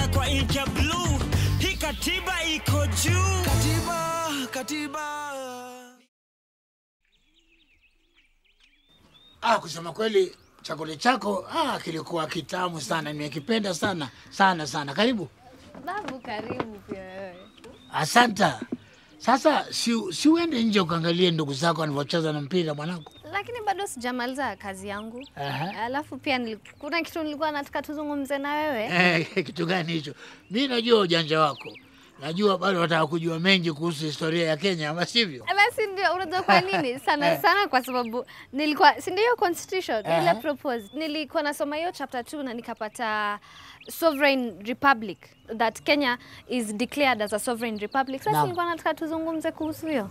Uingereza kwa ink ya blue. Hii katiba iko juu. Katiba, katiba. Ah, kusema kweli chakula chako ah, kilikuwa kitamu sana, nimekipenda sana sana sana. Karibu. Babu, karibu pia wewe. Asanta. Sasa si, si uende nje ukaangalie ndugu zako wanavyocheza na mpira mwanangu. Lakini bado sijamaliza kazi yangu. Aha. Alafu pia nil- kuna kitu nilikuwa nataka tuzungumze na wewe. Eh, kitu gani hicho? Mi najua ujanja wako, najua bado wataka kujua mengi kuhusu historia ya Kenya, ama sivyo? Basi ndio, unajua kwa nini sana Eh. sana, kwa sababu nilikuwa si ndio constitution ile Aha. propose, nilikuwa nasoma hiyo chapter 2 na nikapata sovereign republic that Kenya is declared as a sovereign republic. Sasa nilikuwa nataka tuzungumze kuhusu hiyo.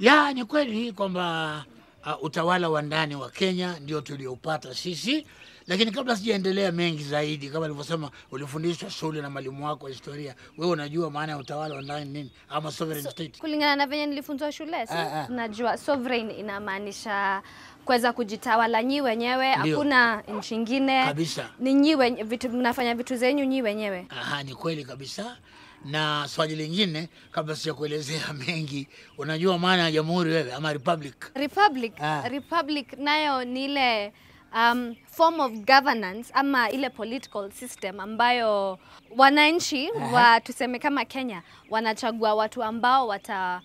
Ya, ni kweli kwamba uh, utawala wa ndani wa Kenya ndio tulioupata sisi, lakini kabla sijaendelea mengi zaidi, kama nilivyosema, ulifundishwa shule na mwalimu wako wa historia, wewe unajua maana ya utawala wa ndani nini, ama sovereign state? Kulingana na venye nilifunzwa shule, si Ah, ah. najua sovereign inamaanisha kuweza kujitawala nyi wenyewe, hakuna nchi ingine, Kabisa. ni nyi vitu mnafanya vitu zenyu nyi wenyewe. Aha, ni kweli kabisa. Na swali lingine, kabla sijakuelezea mengi, unajua maana ya jamhuri wewe ama republic? Republic, Ah. republic nayo ni ile um, form of governance ama ile political system ambayo wananchi uh -huh. wa tuseme kama Kenya wanachagua watu ambao wata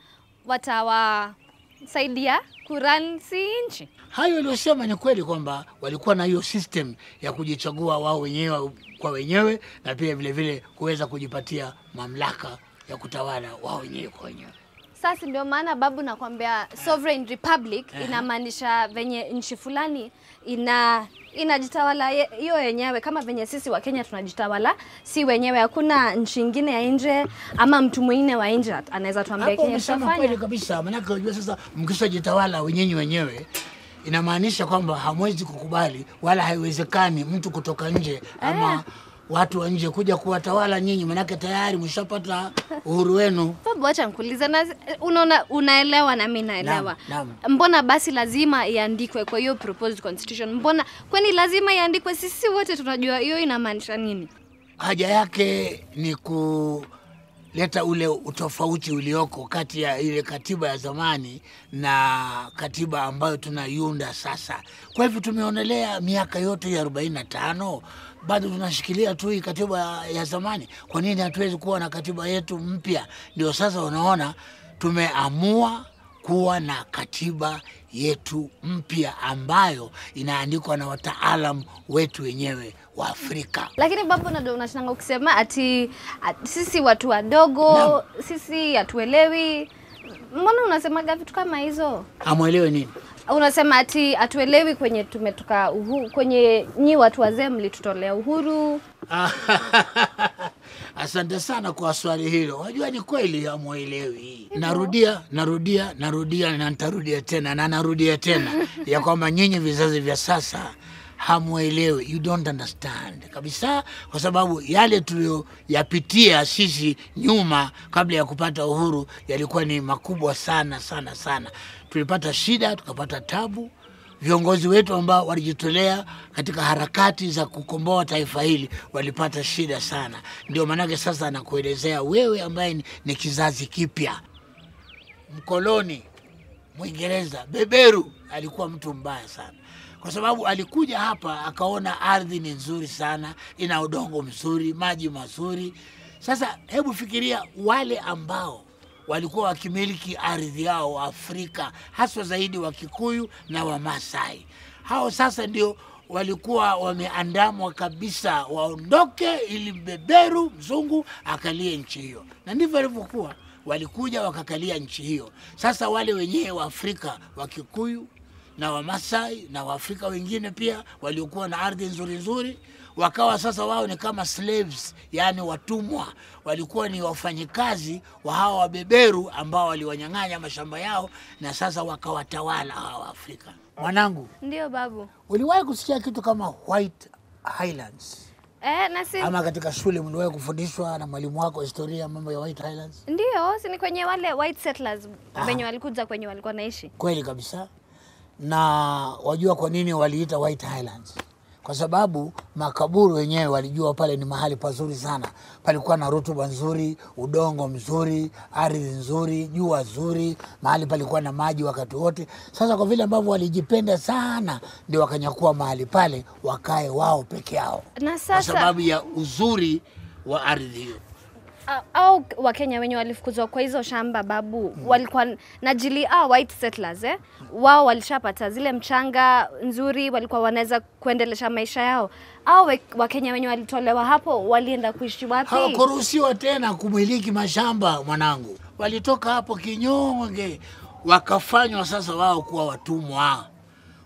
watawasaidia kuran si nchi. Hayo waliosema ni kweli kwamba walikuwa na hiyo system ya kujichagua wao wenyewe kwa wenyewe na pia vile vile kuweza kujipatia mamlaka ya kutawala wao wenyewe kwa wenyewe. Sasa ndio maana babu nakwambia sovereign republic inamaanisha venye nchi fulani ina inajitawala ye- hiyo yenyewe kama venye sisi wa Kenya tunajitawala si wenyewe. Hakuna nchi ingine ya nje ama mtu mwingine wa nje anaweza tuambia Kenya tutafanya. kweli kabisa, maanake unajua sasa, mkishajitawala wenyenyi wenyewe inamaanisha kwamba hamwezi kukubali wala haiwezekani mtu kutoka nje ama watu wa nje kuja kuwatawala nyinyi, manake tayari mshapata uhuru wenu. Babu, acha nikuulize, na unaona, unaelewa na mimi naelewa. Mbona basi lazima iandikwe kwa hiyo proposed constitution? Mbona kwani lazima iandikwe? Sisi wote tunajua hiyo inamaanisha nini. haja yake ni kuleta ule utofauti ulioko kati ya ile katiba ya zamani na katiba ambayo tunaiunda sasa. Kwa hivyo tumeonelea miaka yote ya arobaini na tano bado tunashikilia tu hii katiba ya zamani. Kwa nini hatuwezi kuwa na katiba yetu mpya? Ndio sasa unaona tumeamua kuwa na katiba yetu mpya ambayo inaandikwa na wataalam wetu wenyewe wa Afrika. Lakini babu, ndio unashanga ukisema ati, ati sisi watu wadogo na, sisi hatuelewi. Mbona unasemaga vitu kama hizo? Amwelewe nini? Unasema ati hatuelewi kwenye tumetoka uhu, kwenye nyi watu wazee mlitutolea uhuru. Asante sana kwa swali hilo. Wajua ni kweli hamwelewi. Narudia, narudia, narudia na nitarudia tena na narudia tena ya kwamba nyinyi vizazi vya sasa hamwelewi, you don't understand kabisa, kwa sababu yale tuliyoyapitia sisi nyuma kabla ya kupata uhuru yalikuwa ni makubwa sana sana sana. Tulipata shida, tukapata tabu, viongozi wetu ambao walijitolea katika harakati za kukomboa taifa hili walipata shida sana. Ndio maanake sasa anakuelezea wewe ambaye ni, ni kizazi kipya. Mkoloni Mwingereza beberu alikuwa mtu mbaya sana, kwa sababu alikuja hapa akaona ardhi ni nzuri sana, ina udongo mzuri, maji mazuri. Sasa hebu fikiria wale ambao walikuwa wakimiliki ardhi yao Afrika, haswa zaidi wa Kikuyu na Wamasai. Hao sasa ndio walikuwa wameandamwa kabisa waondoke, ili beberu mzungu akalie nchi hiyo, na ndivyo walivyokuwa Walikuja wakakalia nchi hiyo. Sasa wale wenyewe wa Afrika wa Kikuyu na Wamasai na Waafrika wengine pia waliokuwa na ardhi nzuri nzuri wakawa sasa wao ni kama slaves, yani watumwa. Walikuwa ni wafanyikazi wa hawa wabeberu ambao waliwanyang'anya mashamba yao na sasa wakawatawala hawa Waafrika. Mwanangu, Ndio babu. uliwahi kusikia kitu kama White Highlands? Eh, na si Ama katika shule mliwahi kufundishwa na mwalimu wako historia mambo ya White Highlands? ndio, si ni kwenye wale white settlers wenye walikuja kwenye walikuwa naishi. Kweli kabisa. Na wajua kwa nini waliita White Highlands? Kwa sababu makaburu wenyewe walijua pale ni mahali pazuri sana, palikuwa na rutuba nzuri, udongo mzuri, ardhi nzuri, jua zuri, mahali palikuwa na maji wakati wote. Sasa kwa vile ambavyo walijipenda sana, ndio wakanyakua mahali pale wakae wao peke yao, Na kwa sababu ya uzuri wa ardhi hiyo. Au wakenya wenye walifukuzwa kwa hizo shamba babu mm. walikuwa najili ah, white settlers eh? wao walishapata zile mchanga nzuri walikuwa wanaweza kuendelesha maisha yao au wakenya wenye walitolewa hapo walienda kuishi wapi hawakuruhusiwa tena kumiliki mashamba mwanangu, walitoka hapo kinyonge, wakafanywa sasa wao kuwa watumwa,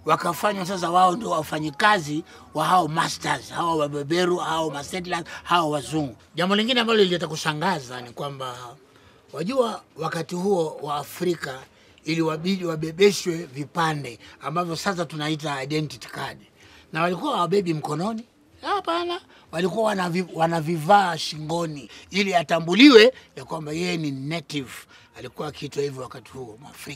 wakafanywa sasa wao ndio wafanyikazi wa hao masters, hao wabeberu, hao masettlers, hao wazungu. Jambo lingine ambalo lilileta kushangaza ni kwamba wajua, wakati huo wa Afrika iliwabidi wabebeshwe vipande ambavyo sasa tunaita identity card, na walikuwa wabebi mkononi Hapana, walikuwa wanavi, wanavivaa shingoni ili atambuliwe ya kwamba yeye ni native. Alikuwa akiitwa hivyo wakati huo Mwafrika.